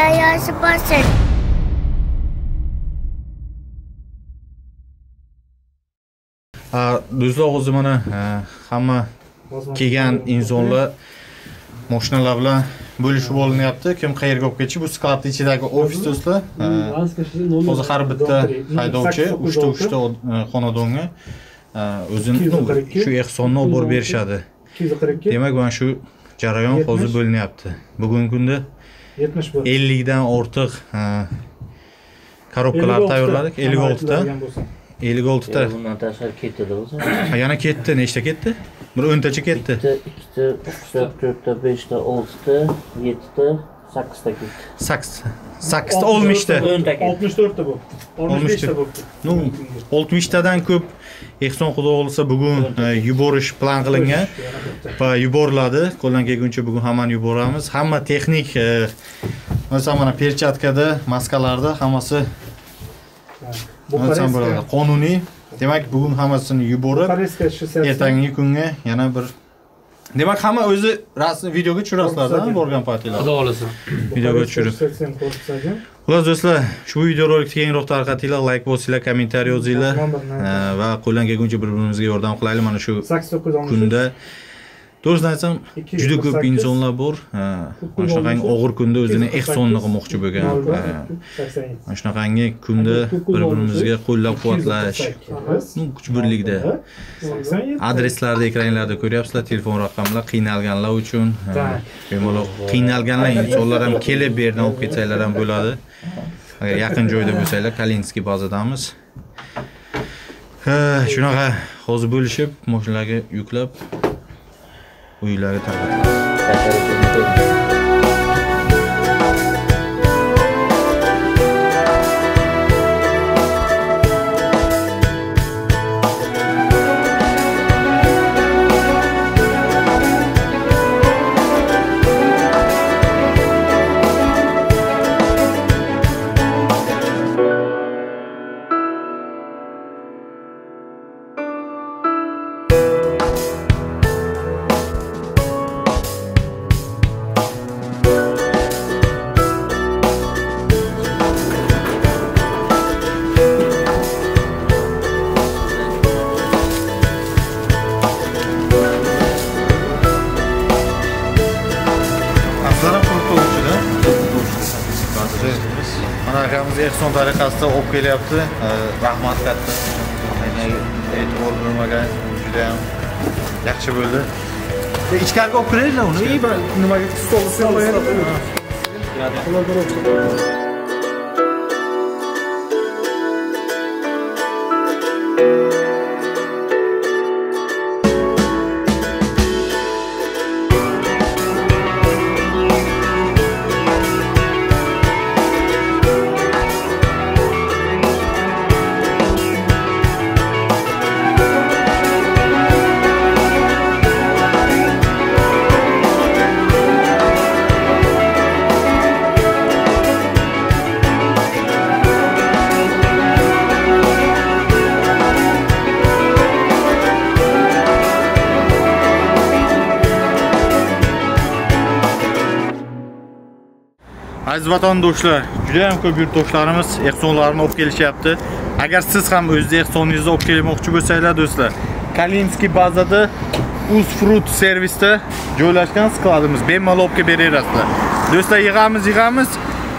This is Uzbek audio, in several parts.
Basın. Ha, do'stlar hozir mana ha, hamma kelgan insonlar mashinalar bilan bo'lishib olinyapti kim qayerga olib ketishi bu skladni ichidagi ofis do'stlar hozir har bitta haydovchi uchta uchta xonadonga o'zini shu ehsonni olib borib berishadi 242 demak mana shu jarayon hozir bo'linyapti bugungi kunda 70 bu. 50 dan ortiq ha, korobkalar tayyorladik. 56 ta 56 ta bundan tashqari ketadi o'zi. Yana ketdi. Nechta ketdi? Bir o'ntacha ketdi. Ikkita ikkita uchta to'rtta beshta oltita yettita sakkizta ketdi sakkiz sakkizta oltmishta o'nta ketdi 64 ta bu. 65 ta bo'pti. ну oltmishtadan ko'p ehson xudo xohlasa bugun e, yuborish plan qilingan. Va yuboriladi. Qo'ldan kelguncha bugun hammani yuboramiz. Hamma texnik e, masalan mana perchatkada maskalarda hammasi bo'ladi qonuniy. Demak bugun hammasini yuborib ertangi kunga yana bir demak hamma o'zi videoga tushirasizlarda Korpusga. borgan paytinglar xudo xohlasa videoga tushirib. Xullas do'stlar shu videorolikni kengroq tarqatinglar layk bosinglar kommentariy yozinglar. Va qo'ldan kelguncha bir birimizga yordam qilaylik. Mana shu 89 kunda to'g'risini aytsam juda ko'p 248, insonlar bor mana shunaqangi og'ir kunda o'zini 248, ehsonni qilmoqchi bo'lgan ha, 87. mana shunaqangi kunda bir birimizga qo'llab quvvatlash kuch birlikda 87. adreslarni ekranlarda ko'ryapsizlar telefon raqamlar qiynalganlar uchun bemalol qiynalganlar insonlar ham kelib bu yerdan olib ketsanglar ham bo'ladi agar yaqin joyda bo'lsanglar kalinskiy bazadamiz shunaqa hozir bo'lishib mashinalarga yuklab uylarga tarqatiladi Afzalom qurib qo'yuvchida mana akamiz ehson tariqasida olib kelyapti. Rahmat katta. E'tibor bermagan juda ham yaxshi bo'ldi. Ichkariga olib kirayliklar uni. Nimaga stol aziz vatandoshlar juda ham ko'p yurtdoshlarimiz ehsonlarini olib kelishyapti. Agar siz ham o'z ehsoningizni olib kelmoqchi bo'lsanglar do'stlar kalinskiy bazada uz fruit servisda joylashgan skladimiz bemalol olib kelib beraverasizlar do'stlar. Yig'amiz yig'amiz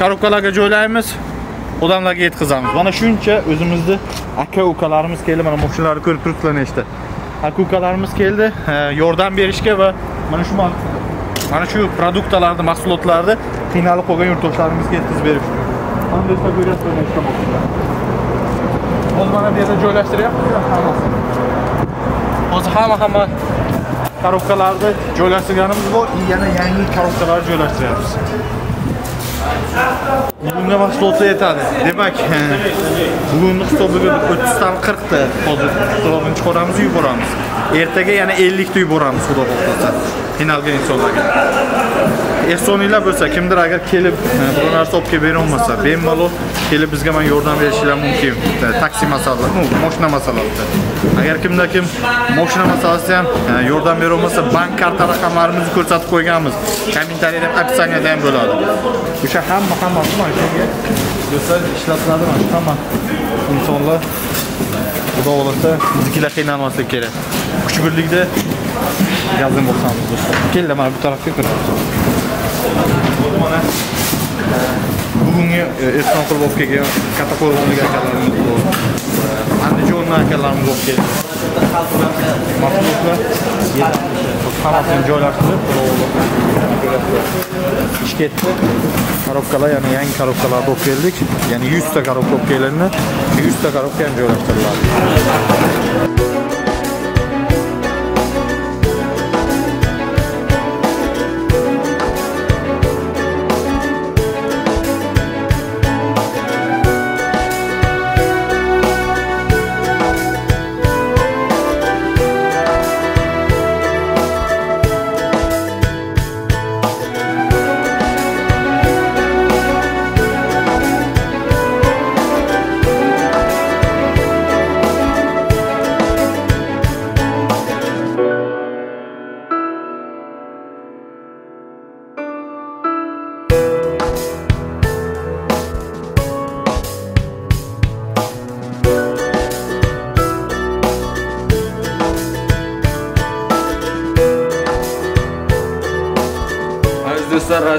korobkalarga joylaymiz odamlarga yetkazamiz. Mana shuncha o'zimizni aka ukalarimiz keldi mana mashinalarni ko'rib turibsizlar nechta. Aka ukalarimiz keldi Yordan yordam berishga va mana shu mana shu produktlarni mahsulotlarni qiynalib qolgan yurtdoshlarimizga yetkazib berish mana do'stlar ko'ryapsizlar nechta mashina hozir mana bu yerda joylashtiryapmiz hammasini hozir hamma hamma korobkalarni joylashtirganimiz bor. Yana yangi korobkalarni joylashtiryapmiz bugungi mahsulotlar yetadi. Demak bugungi hisobiga o'ttizdan qirqta hozir hisobini chiqaramiz yuboramiz ertaga yana ellikta yuboramiz xudo xohlasa. Qiynalgan insonlarga. Ehsoniylar bo'lsa kimdir agar kelib e, biror narsa olib kelib bera olmasa bemalol kelib bizga man yordam berishinglar mumkin. E, taksi masalasi ну moshina masalasida agar kimda kim moshina masalasida ham e, yordam bera olmasa bank karta raqamlarimizni ko'rsatib qo'yganmiz. Kommentariyada ham ham bo'ladi. O'sha hamma hammasi mana shunga do'stlar ishlatiladi mana shu hamma. Insonlar xudo xohlasa biznikilar qiynalmasligi kerak. Kuch birlikda gazdan bo'lsamiz do'stlar. Keldi mana bu tarafga kiramiz mana bugungi e, ehson qilib olib kelgan kattaqo'rg'onlik akalarimiz bu e, andijonni akalarimiz olib keldi mahsulotlar hammasini joylashtirib ish ketdi korobkalar yana yangi korobkalarni olib keldik ya'ni 100 ta korobka olib kelindi 100 ta korobka ham joylashtiriladi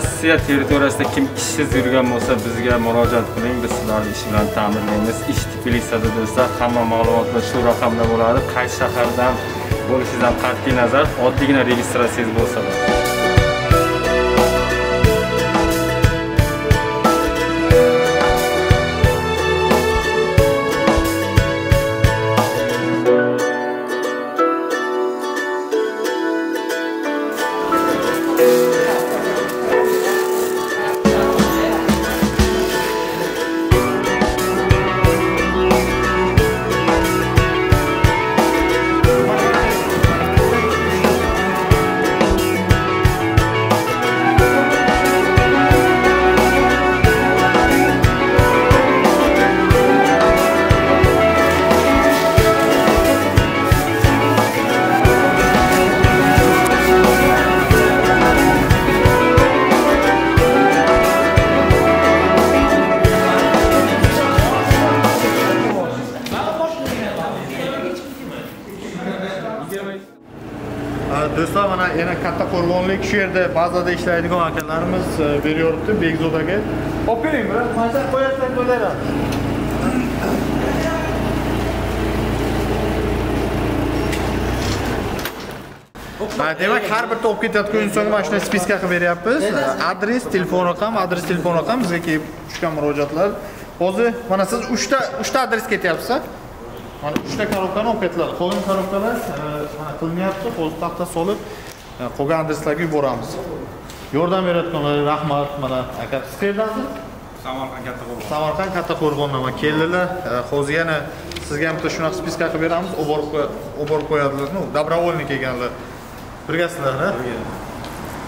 Rossiya territoriyasida kim ishsiz yurgan bo'lsa, bizga murojaat qiling. Biz sizlarni ish bilan ta'minlaymiz. Ish Tbilisida do'stlar, hamma ma'lumotlar shu raqamda bo'ladi. Qaysi shahardan bo'lishidan qat'iy nazar, oddiygina registratsiyangiz bo'lsa do'stlar mana yana katta qo'rg'onlik shu yerda bazada ishlaydigan akalarimiz e, beryapti begzodaga olib keling biroz mana qo'yarsak bo'laveradi demak har bitta olib ketayotgan insonga mana shunday spiska qilib beryapmiz. Adres telefon raqam adres telefon raqam bizga kelib tushgan murojaatlar. Hozir mana siz uchta uchta adres ketyapsiz? Mana uchta korobkani olib ketiladi qolgan korobkalar e, mana qilinyapti hozir taxta solib e, qolgan adreslarga yuboramiz. Yordam berayotganlarga rahmat mana aka. Siz qayerdansiz Samarqand katta qo'rg'on. samarqand katta qo'rg'ondan mana keldilar. E, hozir yana sizga ham bitta shunaqa spiska qilib beramiz. Olib borib qo'y- olib borib qo'yadilar ну добровольный kelganlar birgasizlar a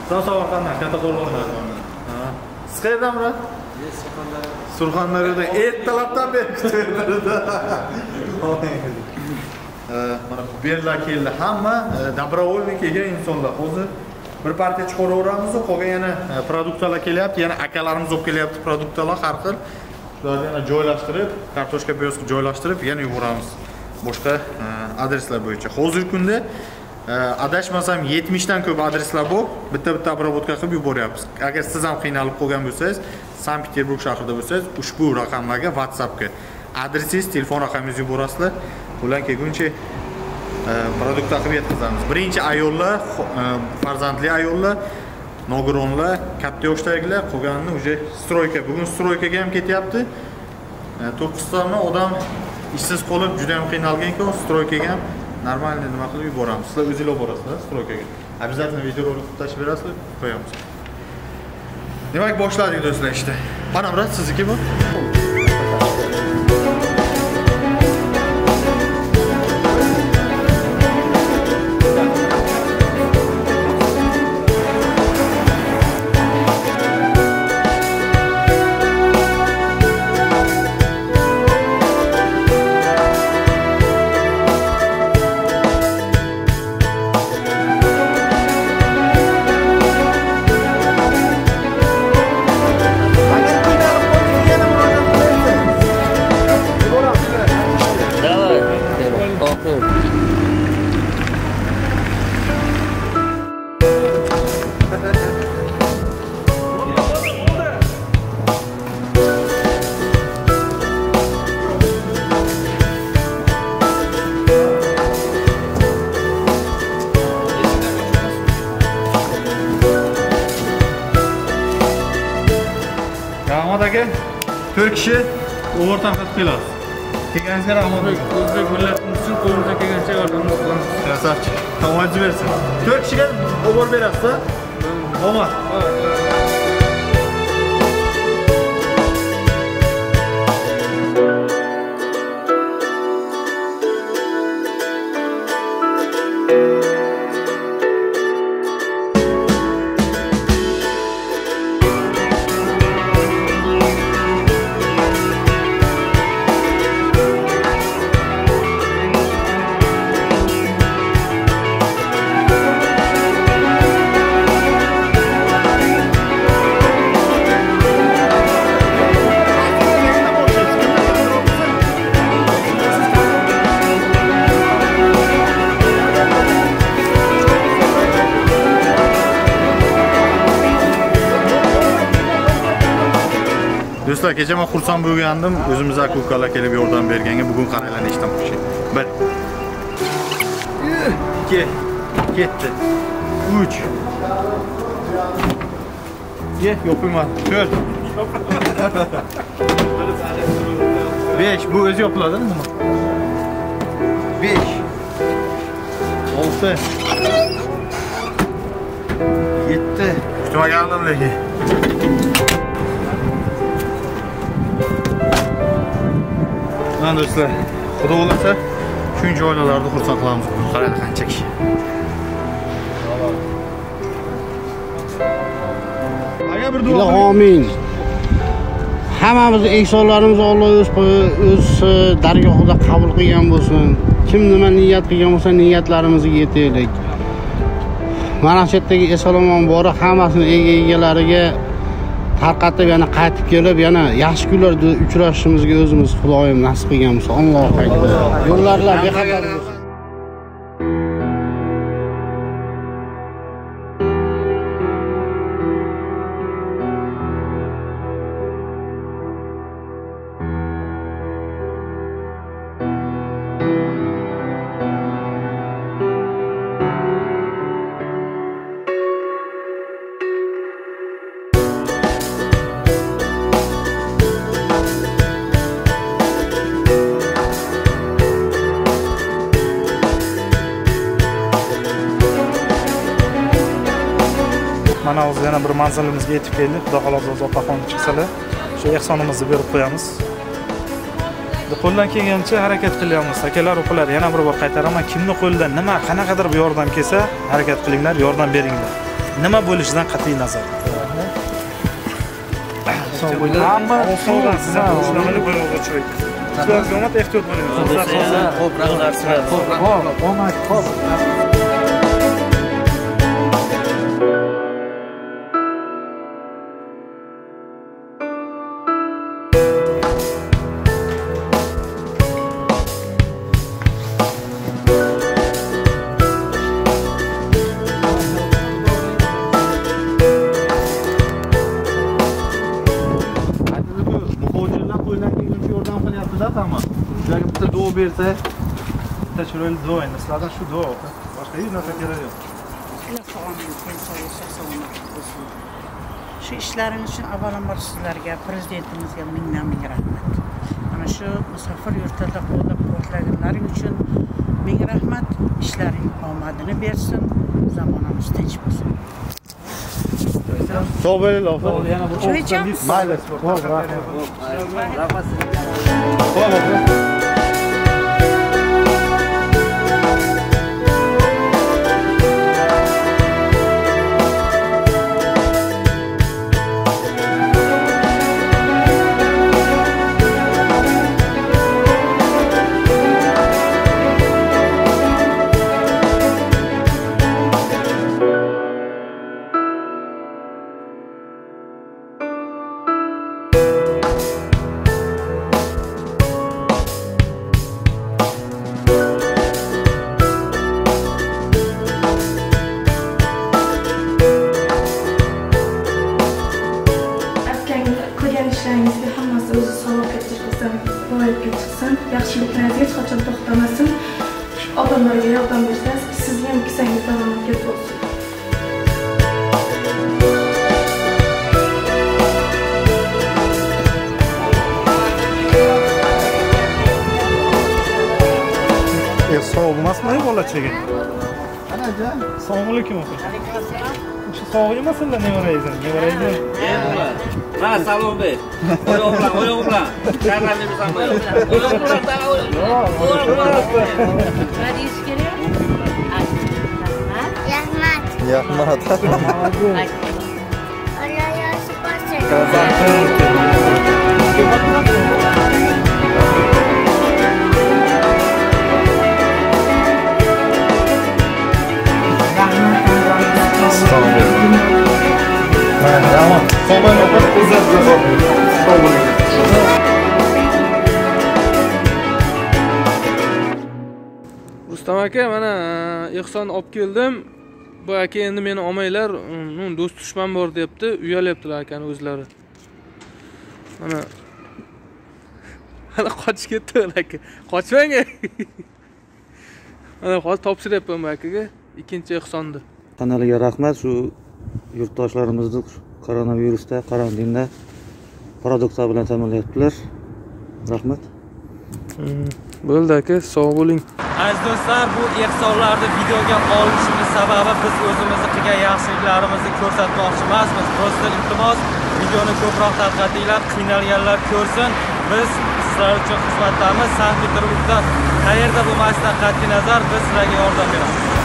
siz samarqanddan katta qo'rg'ondan Ha. siz qayerdan bular surxondaryodan ertalabdan beri kutaverdi Э, mana bu yerlar keldi. Hamma э, e, добровольный kelgan insonlar. Hozir bir partiya chiqaraveramiz qolgan yana э, produktlar kelyapti. Yana akalarimiz olib kelyapti produktlar har xil. Shularni yana joylashtirib kartoshka piyozga joylashtirib yana yuboramiz. Boshqa adreslar bo'yicha. Hozirgi kunda adashmasam 70 dan ko'p adreslar bor. Bitta bitta обработка qilib yuboryapmiz. Agar siz ham qiynalib qolgan bo'lsangiz sankt peterburg shahrida bo'lsangiz ushbu raqamlarga whatsappga adresingiz telefon raqamingizni yuborasizlar ular kelguncha produktni e, produkt qilib yetkazamiz. Birinchi ayollar e, farzandli ayollar nogironlar katta yoshdagilar qolganini уже stroyka bugun stroykaga ham ketyapti. E, to'qqiztami odam ishsiz qolib juda ham qiynalgan ekan. Stroykaga ham нормально nima qilib yuboramiz. Sizlar o'zinglar borasizlar stroykaga обязательно videorolik qilib tashlab berasizlar qo'yamiz. Demak boshladik do'stlar ishni mana brat sizniki bu. 4 kishi overtime qilib kelasiz kelganingizga rahmat o'zbek millatimiz uchun qo'limizdan kelgancha yordamimiz qilamiz krasavchik omadingiz bersin 4 kishiga over berasiz omad do'stlar kecha men xursand bo'lgandim o'zimiz aka ukalar kelib yordam berganga bugun qaranglar nechta kishi bir ikki ketdi uch ye yopilmadi to'rt besh bu o'zi yopiladimi nima besh olti yetti kutmagandim lekin mana do'stlar xudo xohlasa shuncha oilalarni xursand qilamiz qaraydi qancha kishi agar bir duo ilohomin hammamizni ehsonlarimizni Alloh o'z o'z e, dargohida qabul qilgan bo'lsin kim nima niyat qilgan bo'lsa niyatlarimizga yetaylik mana shu yerdagi bori hammasini ega egalariga tarqatib yana qaytib kelib yana yaxshi kunlarda uchrashishimizga o'zimiz xudoyim nasib qilgan bo'lsa allohu akbar. Yo'llarlar bexatar bo'lsin hozir yana bir manzilimizga yetib keldik xudo xohlasa o'zi opaxon chiqsalar shu ehsonimizni berib qo'yamiz qo'ldan kelgancha harakat qilyapmiz akalar ukalar yana bir bor qaytaraman kimni qo'lidan nima qanaqadir bir yordam kelsa harakat qilinglar yordam beringlar nima bo'lishidan qat'iy nazar hamma sog'dan siz ham ushlamaylik bir sizlarga omad ehtiyot bo'ling Xo'p, rahmat sizlarga. muhojirlar sizlarga bitta duo bersa bitta chiroyli duo endi sizlardan shu duo boshqa hech narsa kerak yo'q shu ishlaringiz uchun avvalambor sizlarga prezidentimizga mingdan ming rahmat mana shu musofir yurtida qo'llab quvvatlaganlaring uchun ming rahmat ishlaring omadini bersin zamonamiz tinch bo'lsin sog' bo'linglar choy ichamiz mayli ho'p rahmat aytgan yaxshilik tilaymiz hech qachon to'xtamasin? Odamlarga yordam bersangiz sizni ham kisangiz daromadga to'lsin e, sog' emasmi bola chaga anajon assalomu alaykum opa. Sog' emasinlar nevarangizni nevarangizni nevarangizlar nevarangiz mana salom ber oyog'i bilan oyog'i bilan karrani bersan oyog'i bilan oyog'i Rahmat. rahmat Allah yaxshi bo'lsin. rahmat sog' bo'ling opa o'zingizga sog' bo'ling rustam aka mana ehson olib keldim. Bu aka endi meni olmanglar do'st dushman bor deyapti uyalyaptilar akani o'zlari. Mana. Mana qochib ketdi aka. Qochmang. Mana hozir topshiryapman bu akaga. Ikkinchi ehsonni. Kanaliga rahmat shu yurtdoshlarimizni koronavirusda karantinda produktlar bilan ta'minlayaptilar. Rahmat. Bo'ldi aka sog' bo'ling. Aziz do'stlar bu ehsonlarni videoga olishimiz sababi biz o'zimizni qilgan yaxshiliklarimizni ko'rsatmoqchi emasmiz просто iltimos videoni ko'proq tarqatinglar qiynalganlar ko'rsin. Biz sizlar uchun xizmatdamiz. Sankt peterburgda qayerda bo'lmasdan qat'iy nazar biz sizlarga yordam beramiz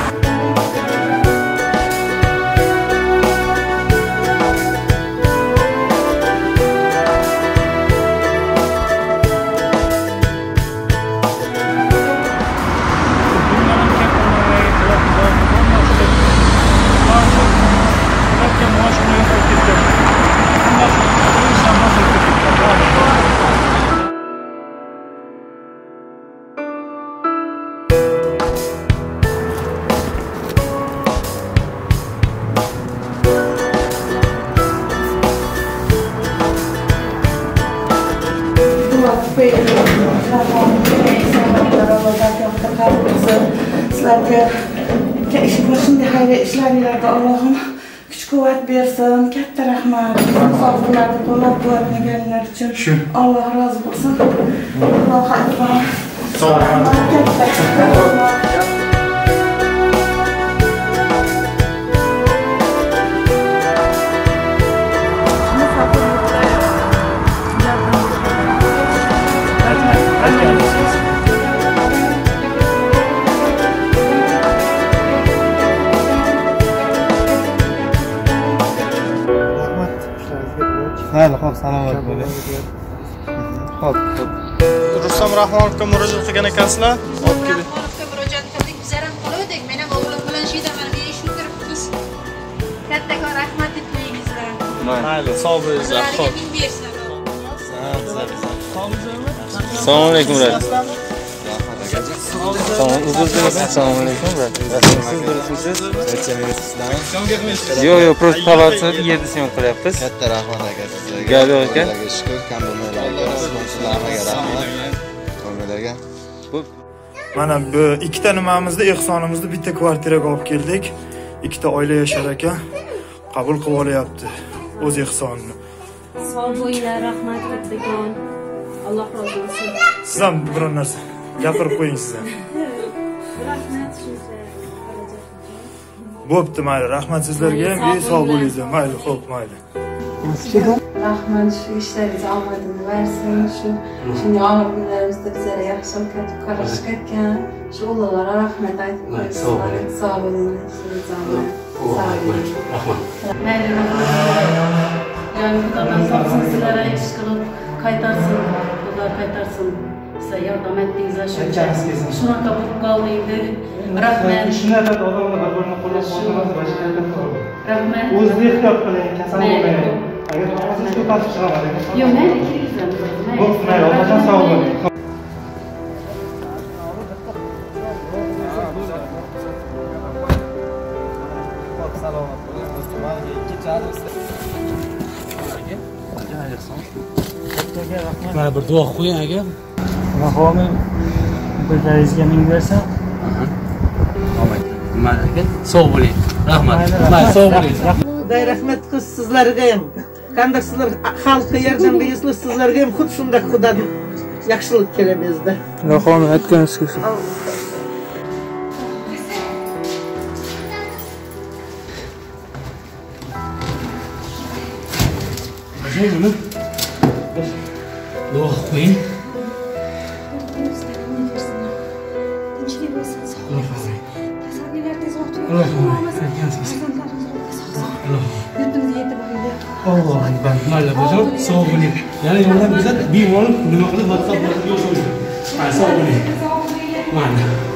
ishlaringlarda allohim kuch quvvat bersin katta rahmat musofirlarni qo'llab quvvatlaganlar uchun alloh rozi bo'lsin allohu akbar katta mayli ho'p salomat bo'ling ho'p rustam rahmonovga murojaat qilgan ekansizlar olib keling rahmonovga murojaat qildik bizlar ham qoluvdik men ham o'g'lim bilan shu yerda mana ish o'tiribmiz kattakon rahmat deb qo'yingizlar mayli sog' bo'linglar ho'p assalomu alaykum assalomu alaykum yo'q yo'q просто tovarni yerda syomka qilyapmiz Katta rahmat aka sizlarga. Gabi aka. Allohga shukur, kam bo'lmanglarga, sponsorlarga rahmat. Ko'ngillarga. mana bu ikkita nimamizni ehsonimizni bitta kvartiraga olib keldik ikkita oila yashar ekan qabul qilib olyapti o'z ehsonini Sog' bo'linglar, rahmat kattakon. Alloh rozi bo'lsin. siz ham biron narsa gapirib qo'ying siz ham Rahmat bo'pti mayli rahmat sizlarga. Ham ey, sog' bo'linglar. mayli ho'p mayli. Rahmat shu ishlaringiz omadini bersin shu shunday og'ir kunlarimizda bizlarga yaxshi o'tkazib qarashib ketgan shu ulug'larga rahmat aytib qo'ying sog' bo'linglar. Yani Xudodan topsin sizlarga ish qilib qaytarsin. Xudo qaytarsin. Sizlar yordam etdingizlar shuncha. Shunaqa bo'lib qoldinglar. Rahmat. shunaqa odamlar bir-birini qo'llab-quvvatlamas Rahmat. o'zingizni ehtiyot qiling kasal bo'lmang agar xohlasangiz ko'patib chiqaman Yo'q, mayli, kirgizamiz. bo'pti mayli otajon sog' bo'ling mana bir duo qo'ying aka Mahomi birlaringizga ming bersin. Nima aka? Sog' bo'ling. Rahmat. Sog' bo'ling. Xudoy rahmat qilsin sizlarga ham. Qanday sizlar xalqqa yordam berasizlar, sizlarga ham xuddi shunday xudodan yaxshilik kelamiz-da. Rahmat aytganingiz kelsin. Şey Alloh akbar mayli bozor sog' bo'ling yana yordam bersa bemalol nima qilib whatsapp yozib Ha, sog' bo'ling mayli